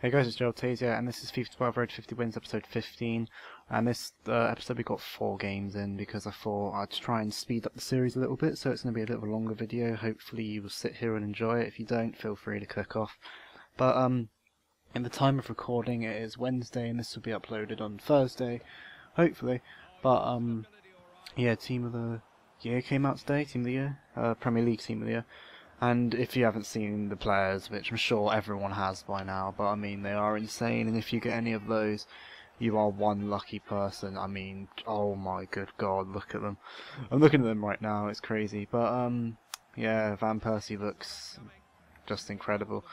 Hey guys, it's Gerald Taser, and this is FIFA 12 Road 50 Wins episode 15. And this uh, episode we got four games in because I thought I'd try and speed up the series a little bit, so it's going to be a little longer video. Hopefully you will sit here and enjoy it. If you don't, feel free to click off. But um, in the time of recording, it is Wednesday, and this will be uploaded on Thursday, hopefully. But um, yeah, Team of the Year came out today. Team of the Year, uh, Premier League Team of the Year. And if you haven't seen the players, which I'm sure everyone has by now, but I mean, they are insane, and if you get any of those, you are one lucky person. I mean, oh my good god, look at them. I'm looking at them right now, it's crazy. But, um, yeah, Van Persie looks just incredible.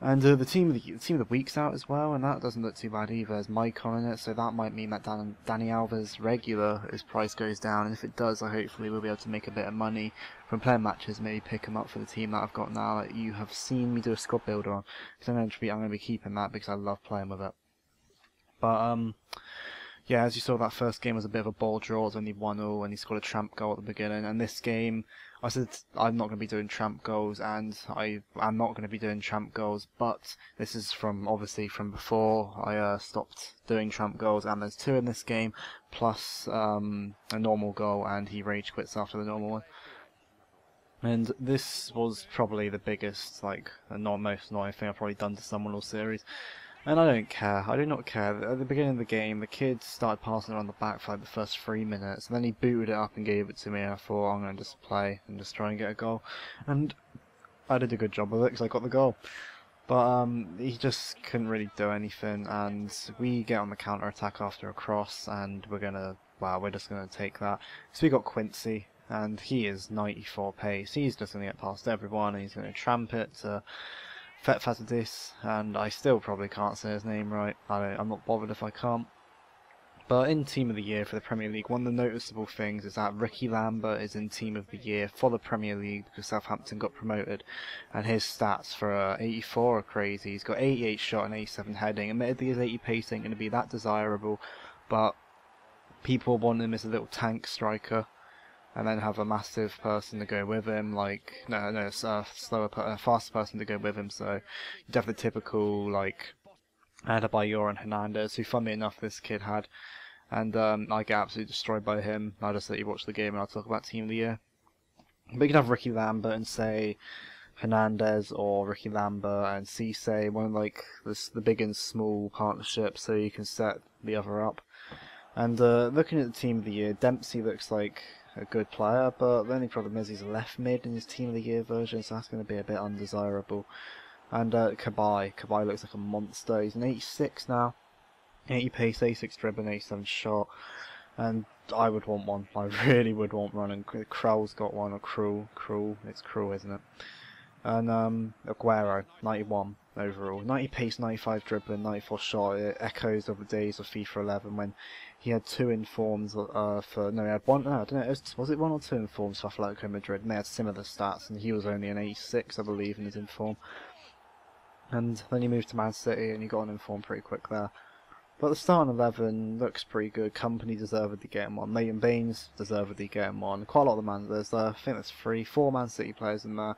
And uh, the team of the, the, team of the week's out as well, and that doesn't look too bad either. There's Maicon in it, so that might mean that Dan, Dani Alves regular, his price goes down. And if it does, I hopefully will be able to make a bit of money from playing matches. Maybe pick him up for the team that I've got now. That you have seen me do a squad builder on, because be I'm going to be keeping that because I love playing with it. But um, yeah, as you saw, that first game was a bit of a ball draw. It was only 1 0, and he scored a tramp goal at the beginning. And this game, I said I'm not going to be doing tramp goals, and I am not going to be doing tramp goals. But this is from obviously from before I uh, stopped doing tramp goals, and there's two in this game, plus um, a normal goal, and he rage quits after the normal one. And this was probably the biggest, like, not most annoying thing I've probably done to someone all series. And I don't care. I do not care. At the beginning of the game, the kid started passing around the back for like the first three minutes, and then he booted it up and gave it to me, I thought, I'm going to just play and just try and get a goal. And I did a good job of it, because I got the goal. But um, he just couldn't really do anything, and we get on the counter attack after a cross, and we're going to, well, we're just going to take that. So we got Quincy, and he is 94 pace. He's just to get past everyone, and he's going to tramp it to Fetfatzidis, and I still probably can't say his name right. I am not bothered if I can't. But in Team of the Year for the Premier League, one of the noticeable things is that Ricky Lambert is in Team of the Year for the Premier League because Southampton got promoted, and his stats for uh, 84 are crazy. He's got 88 shot and 87 heading. Admittedly, his 80 pace ain't going to be that desirable, but people want him as a little tank striker and then have a massive person to go with him, like no, no, it's a slower, a faster person to go with him. So you'd have the typical like Adebayor and Hernandez, who, funnily enough, this kid had, and um, I get absolutely destroyed by him. I'll just let you watch the game, and I'll talk about Team of the Year. But you can have Ricky Lambert and say Hernandez or Ricky Lambert and Cisse, one of like the big and small partnerships, so you can set the other up. And uh, looking at the Team of the Year, Dempsey looks like a good player, but the only problem is he's left mid in his Team of the Year version, so that's going to be a bit undesirable. And uh, Cabaye, Cabaye looks like a monster. He's an 86 now, 80 pace, 86 dribble, 87 shot, and I would want one. I really would want one. And Krell's got one, or Cruel, Cruel. It's Cruel, isn't it? And um, Aguero, 91 overall. 90 pace, 95 dribbling, 94 shot. It echoes of the days of FIFA 11 when he had two informs uh, for no, he had one. No, I don't know. Was, was, it one or two informs for Atletico Madrid? And they had similar stats, and he was only an 86, I believe, in his inform. And then he moved to Man City, and he got an inform pretty quick there. But the starting 11 looks pretty good. Kompany deservedly getting one. Leighton Baines deservedly getting one. Quite a lot of the man. There's, uh, I think there's three, four Man City players in there.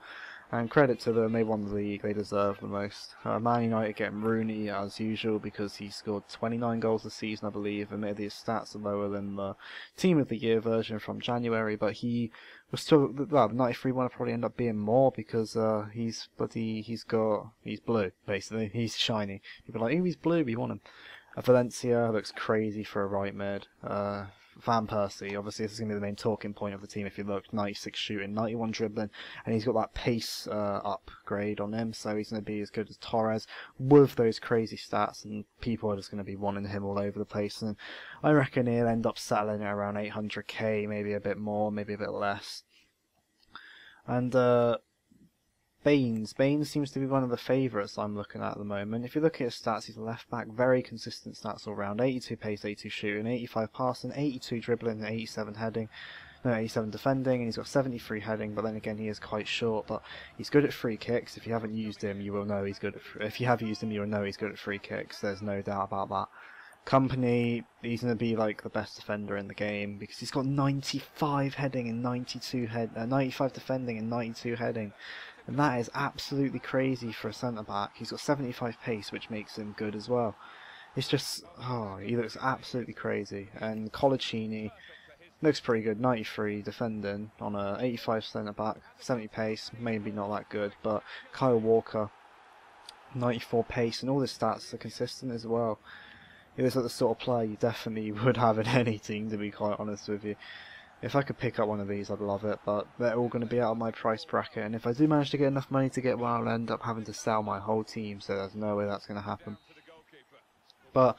And credit to them, they won the league, they deserve the most. Uh, Man United getting Rooney as usual because he scored 29 goals this season, I believe, and maybe his stats are lower than the Team of the Year version from January, but he was still, well, the 93 one will probably end up being more because uh, he's bloody, he's got, he's blue, basically. He's shiny. People are like, oh, he's blue, we want him. Uh, Valencia looks crazy for a right mid. Uh, Van Persie, obviously this is going to be the main talking point of the team if you look, 96 shooting, 91 dribbling, and he's got that pace uh, upgrade on him, so he's going to be as good as Torres with those crazy stats, and people are just going to be wanting him all over the place, and I reckon he'll end up settling at around 800k, maybe a bit more, maybe a bit less. And uh, Baines. Baines seems to be one of the favourites I'm looking at at the moment. If you look at his stats, he's a left back, very consistent stats all round. 82 pace, 82 shooting, 85 passing, 82 dribbling, 87 heading. No, 87 defending, and he's got 73 heading, but then again, he is quite short, but he's good at free kicks. If you haven't used him, you will know he's good at, if you have used him, you will know he's good at free kicks. There's no doubt about that. Kompany, he's going to be like the best defender in the game because he's got 95 heading and 92 head, uh, 95 defending and 92 heading. And that is absolutely crazy for a centre back. He's got 75 pace, which makes him good as well. It's just, oh, he looks absolutely crazy. And Coloccini looks pretty good, 93 defending on a 85 centre back, 70 pace, maybe not that good, but Kyle Walker, 94 pace, and all the stats are consistent as well. He looks like the sort of player you definitely would have in any team, to be quite honest with you. If I could pick up one of these, I'd love it, but they're all going to be out of my price bracket, and if I do manage to get enough money to get one, I'll end up having to sell my whole team, so there's no way that's going to happen. But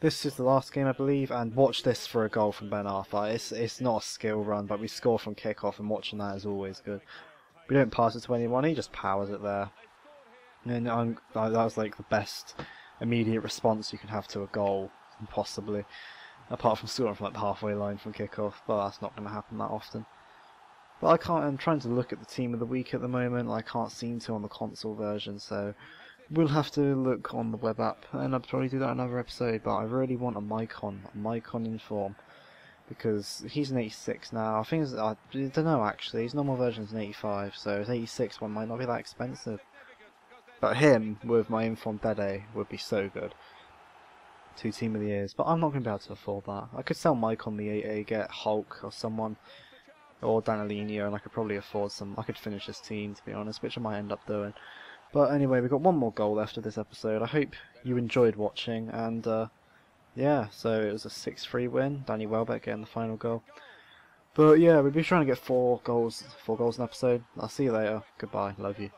this is the last game, I believe, and watch this for a goal from Ben Arfa. It's, it's not a skill run, but we score from kickoff, and watching that is always good. We don't pass it to anyone, he just powers it there. And um, that was like the best immediate response you can have to a goal, possibly apart from scoring from like the halfway line from kickoff, but that's not going to happen that often. But I can't. I'm trying to look at the team of the week at the moment. I can't seem to on the console version, so we'll have to look on the web app, and I'll probably do that another episode. But I really want a Maicon, a Maicon in form, because he's an 86 now. I think I don't know actually. His normal version is an 85, so his 86 one might not be that expensive. But him with my informed Dede would be so good two team of the years, but I'm not going to be able to afford that. I could sell Maicon the 8A, get Hulk or someone, or Danilino, and I could probably afford some. I could finish this team, to be honest, which I might end up doing. But anyway, we've got one more goal left of this episode. I hope you enjoyed watching, and uh, yeah, so it was a 6-3 win. Danny Welbeck getting the final goal. But yeah, we'll be trying to get four goals, four goals an episode. I'll see you later. Goodbye. Love you.